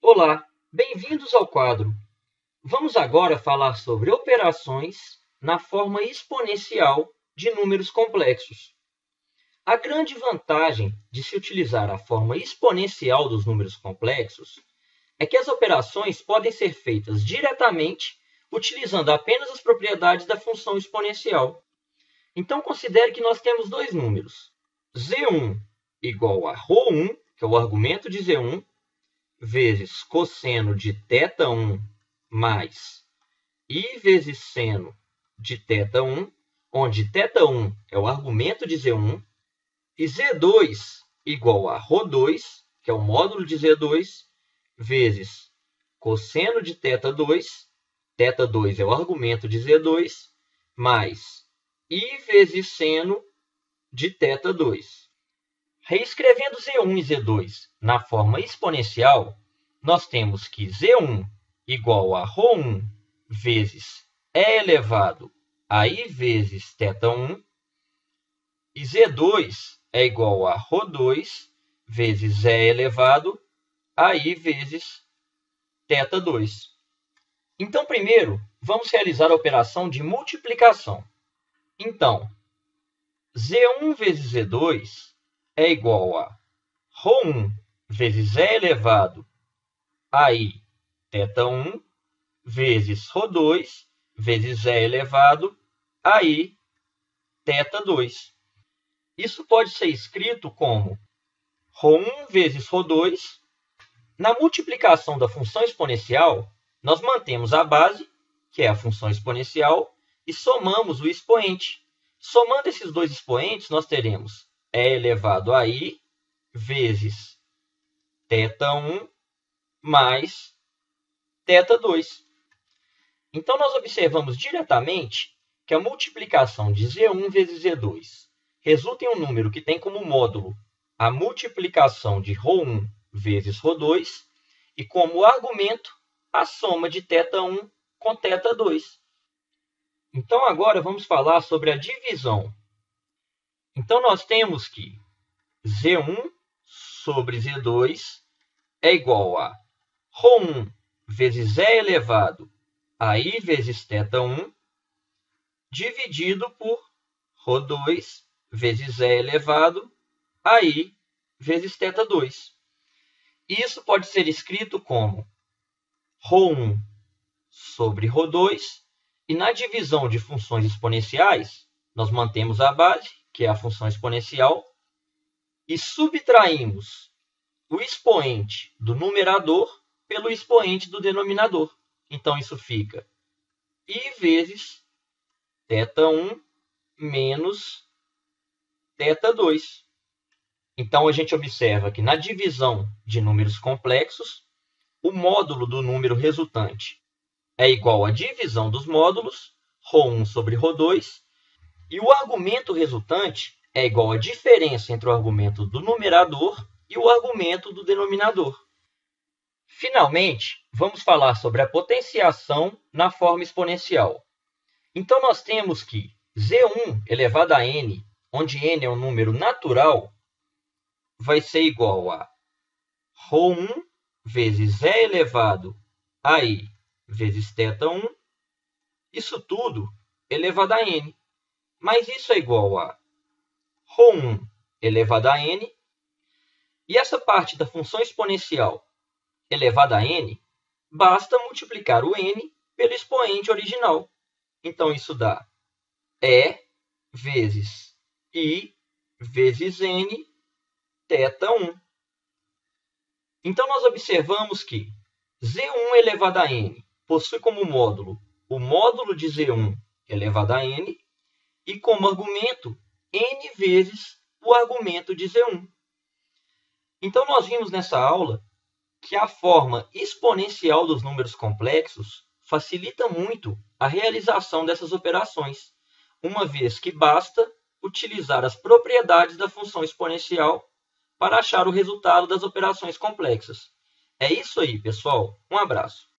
Olá, bem-vindos ao quadro. Vamos agora falar sobre operações na forma exponencial de números complexos. A grande vantagem de se utilizar a forma exponencial dos números complexos é que as operações podem ser feitas diretamente utilizando apenas as propriedades da função exponencial. Então, considere que nós temos dois números. Z1 igual a ρ1, que é o argumento de Z1, vezes cosseno de θ1 mais i vezes seno de θ1, onde θ1 é o argumento de Z1, e Z2 igual a ρ2, que é o módulo de Z2, vezes cosseno de θ2, θ2 é o argumento de Z2, mais i vezes seno de θ2. Reescrevendo Z1 e Z2 na forma exponencial, nós temos que Z1 igual a Rho1 vezes E elevado a I vezes θ1, e Z2 é igual a Rho2 vezes E elevado a I vezes θ2. Então, primeiro, vamos realizar a operação de multiplicação. Então, Z1 vezes Z2 é igual a ρ1 vezes e elevado a i θ1 vezes ρ2 vezes e elevado a i θ2. Isso pode ser escrito como ρ1 vezes ρ2. Na multiplicação da função exponencial, nós mantemos a base, que é a função exponencial, e somamos o expoente. Somando esses dois expoentes, nós teremos e elevado a i vezes θ1 mais θ2. Então, nós observamos diretamente que a multiplicação de Z1 vezes Z2 resulta em um número que tem como módulo a multiplicação de ρ1 vezes ρ2 e como argumento a soma de θ1 com θ2. Então, agora vamos falar sobre a divisão. então, nós temos que Z1 sobre Z2 é igual a Rho1 vezes E elevado a I vezes θ1 dividido por Rho2 vezes E elevado a I vezes θ2. Isso pode ser escrito como Rho1 sobre Rho2, e na divisão de funções exponenciais, nós mantemos a base que é a função exponencial, e subtraímos o expoente do numerador pelo expoente do denominador. Então, isso fica i vezes θ1 menos θ2. Então, a gente observa que na divisão de números complexos, o módulo do número resultante é igual à divisão dos módulos, ρ1 sobre ρ2, e o argumento resultante é igual à diferença entre o argumento do numerador e o argumento do denominador. Finalmente, vamos falar sobre a potenciação na forma exponencial. Então, nós temos que z1 elevado a n, onde n é um número natural, vai ser igual a ρ1 vezes e elevado a i vezes θ1, isso tudo elevado a n. Mas isso é igual a ρ1 elevado a n, e essa parte da função exponencial elevada a n, basta multiplicar o n pelo expoente original. Então, isso dá E vezes I vezes n θ1. Então, nós observamos que Z1 elevado a n possui como módulo o módulo de Z1 elevado a n e como argumento n vezes o argumento de Z1. Então, nós vimos nessa aula que a forma exponencial dos números complexos facilita muito a realização dessas operações, uma vez que basta utilizar as propriedades da função exponencial para achar o resultado das operações complexas. É isso aí, pessoal. Um abraço.